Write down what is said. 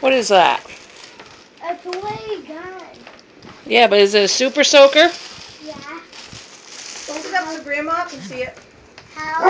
What is that? A toy gun. Yeah, but is it a super soaker? Yeah. Hold it up so Grandma can see it. How